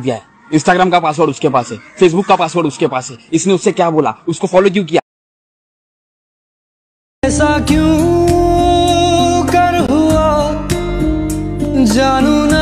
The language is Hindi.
दिया है। इंस्टाग्राम का पासवर्ड उसके पास है। फेसबुक का पासवर्ड उसके पास है। इसने उससे क्या बोला? उसको फॉलो क्यों किया? ऐसा क्यों कर हुआ? जानू ना